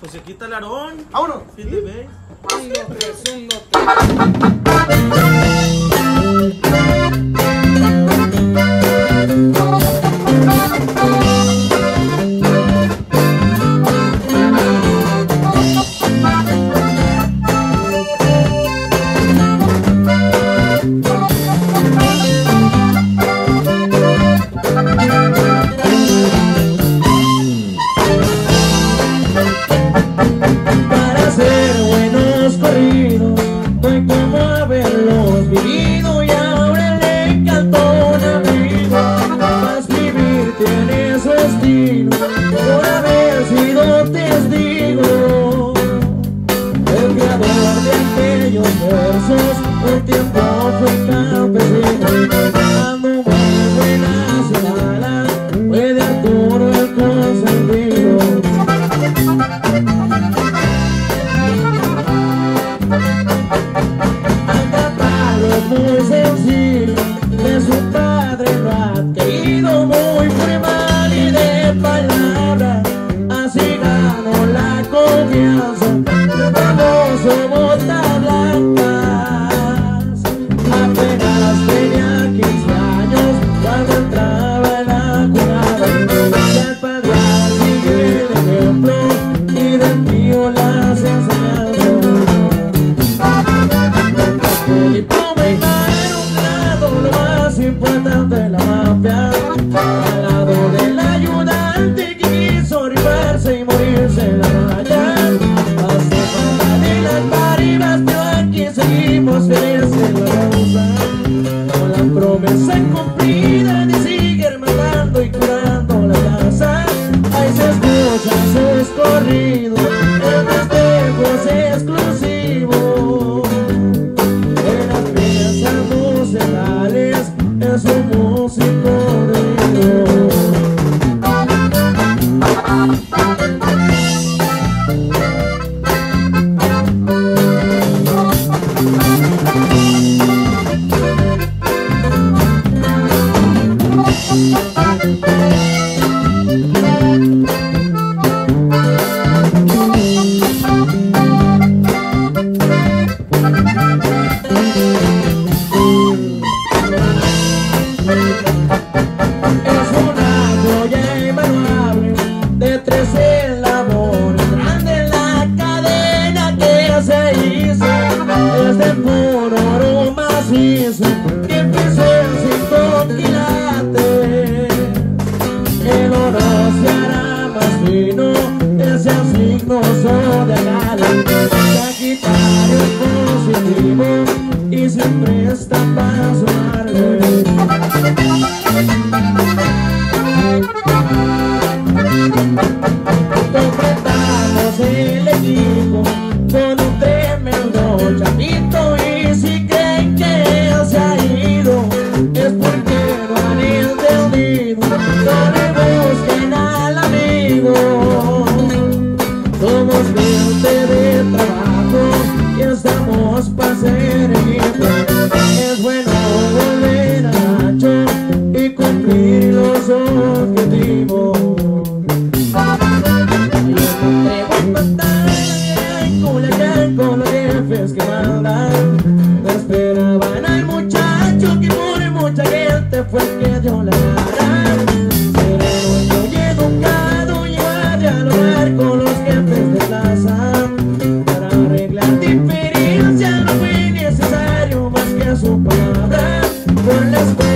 Pues se quita el arón. ¡Vámonos! ¿Sí? ¿Sí? ¿Sí? Uno, tres, uno, tres. corridos. narciso Soy sin quilate El oro se hará más fino Ese signo soy después.